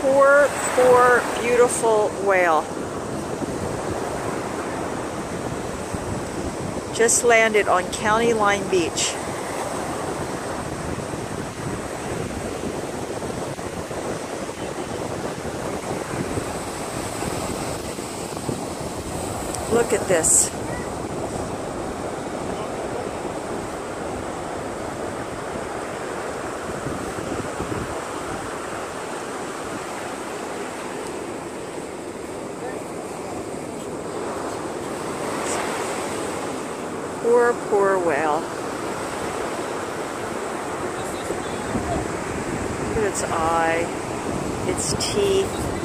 Poor, poor, beautiful whale. Just landed on County Line Beach. Look at this. Poor, poor whale. Look at its eye, its teeth.